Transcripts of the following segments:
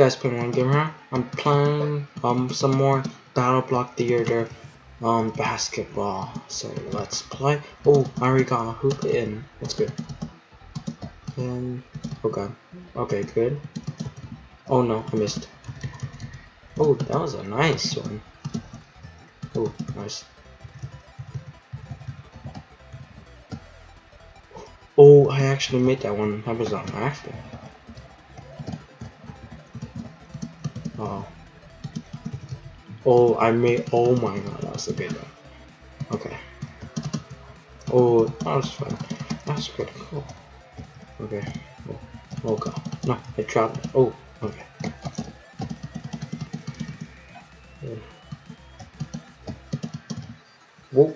guys, Penguin Gamer. I'm playing um some more BattleBlock Theater um basketball. So let's play. Oh, I already got a hoop in. That's good. And oh god. Okay, good. Oh no, I missed. Oh, that was a nice one. Oh, nice. Oh, I actually made that one. That was on accident. Oh. Oh, I made. Oh my god, that was a good one. Okay. Oh, that was fun. That's pretty cool. Okay. Oh, oh god. No, I dropped it. Oh, okay. Whoa.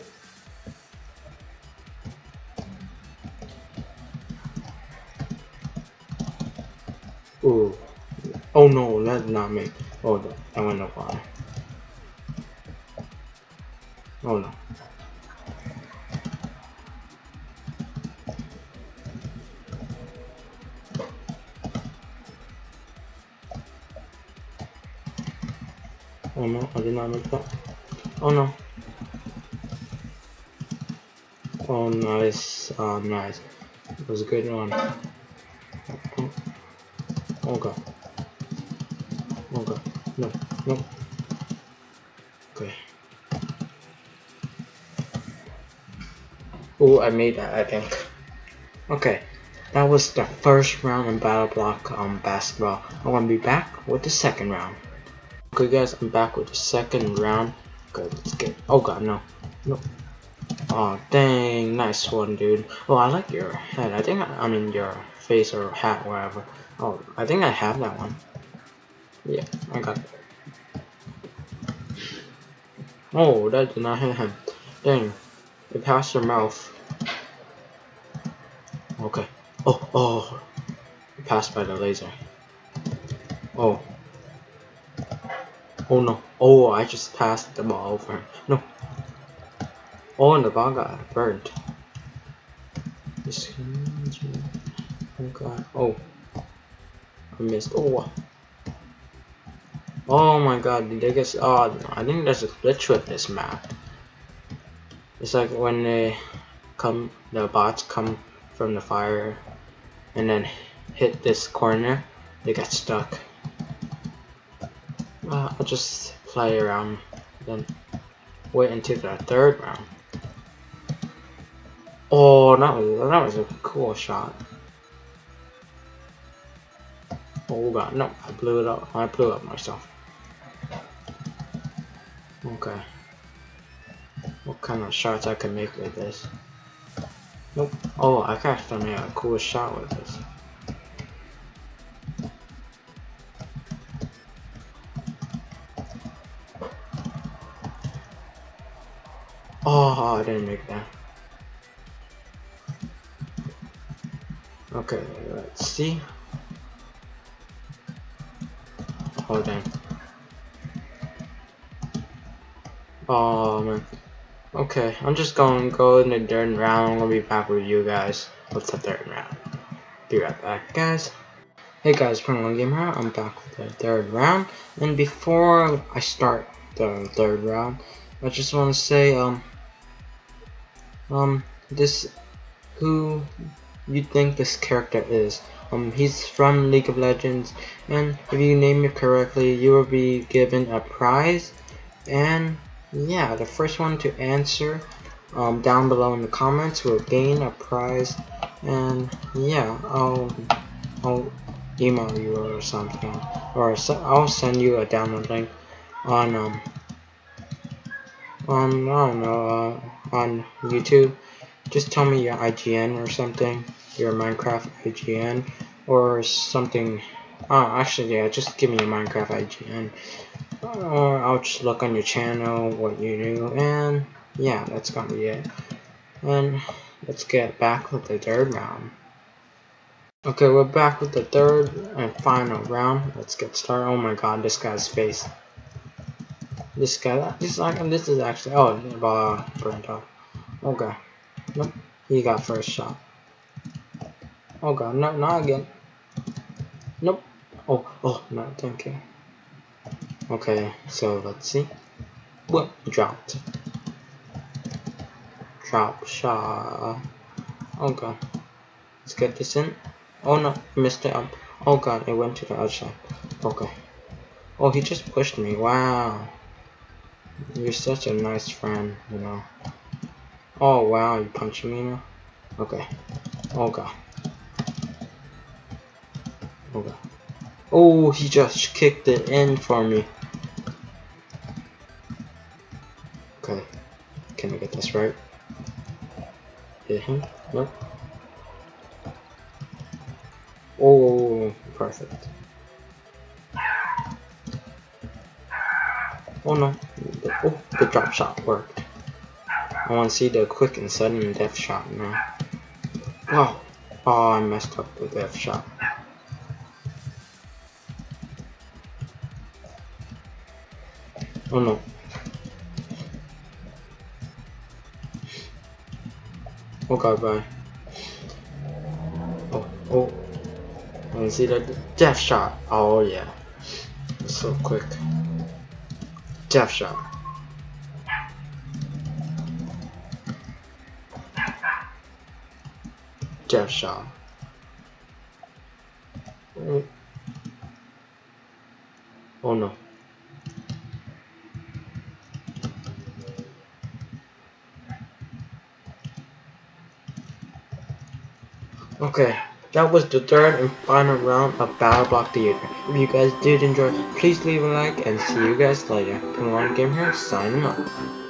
Ooh. Oh no, that's not me. Oh no, I up high. Oh no. Oh no, I did not make that. Oh no. Oh nice, oh nice. It was a good one. Oh god. Oh god. No, no. Okay. Oh, I made that, I think. Okay. That was the first round in BattleBlock um, basketball. I'm gonna be back with the second round. Okay guys, I'm back with the second round. Okay, let's get oh god no. No. Oh dang, nice one dude. Oh I like your head. I think I, I mean your face or hat whatever. Oh I think I have that one. Yeah, I got it. Oh, that did not hit him. Dang. It passed your mouth. Okay. Oh, oh. It passed by the laser. Oh. Oh no. Oh, I just passed the ball over. No. Oh, and the ball got burned. Oh god. Oh. I missed. Oh. Oh my god, they get. Oh, I think there's a glitch with this map. It's like when they come, the bots come from the fire and then hit this corner, they get stuck. Uh, I'll just play around, then wait until the third round. Oh, that was that was a cool shot. Oh god, no, I blew it up. I blew up myself. Okay. What kind of shots I can make with this? Nope. Oh, I can actually make a cool shot with this. Oh, I didn't make that. Okay, let's see. Hold dang. Oh, man. Okay, I'm just going to go in the third round. I'm going to be back with you guys What's the third round. Be right back, guys. Hey guys, Pernal Gamer. I'm back with the third round. And before I start the third round, I just want to say, um, um, this, who you think this character is. Um, he's from League of Legends, and if you name it correctly, you will be given a prize. And yeah, the first one to answer um, down below in the comments will gain a prize. And yeah, I'll I'll email you or something, or I'll send you a download link on um on I don't know uh, on YouTube just tell me your IGN or something, your Minecraft IGN, or something. Oh, actually, yeah, just give me your Minecraft IGN. Or I'll just look on your channel, what you do, and yeah, that's gonna be it. And let's get back with the third round. Okay, we're back with the third and final round. Let's get started. Oh my god, this guy's face. This guy, this, this is actually, oh, uh, burnt off. Okay. Nope. He got first shot. Oh god, no, not again. Nope. Oh, oh, no, thank you. Okay, so let's see. What dropped? Drop shot. Oh god. Let's get this in. Oh no, missed it up. Oh god, it went to the outside. Okay. Oh, he just pushed me. Wow. You're such a nice friend, you know. Oh wow, you punching me now? Okay. Oh god. Oh god. Oh, he just kicked it in for me. Okay. Can I get this right? Hit him? Nope. Oh, perfect. Oh no. Oh, the drop shot worked. I want to see the quick and sudden death shot now. Oh, Oh, I messed up the death shot. Oh no. Okay, bye. Oh, oh. And see the death shot. Oh yeah. So quick. Death shot. Death shot. Oh, oh no. Okay, that was the third and final round of BattleBlock Theater. If you guys did enjoy, please leave a like and see you guys later. On, Game here, signing off.